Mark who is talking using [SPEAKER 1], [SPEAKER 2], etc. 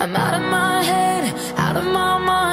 [SPEAKER 1] I'm out of my head, out of my mind.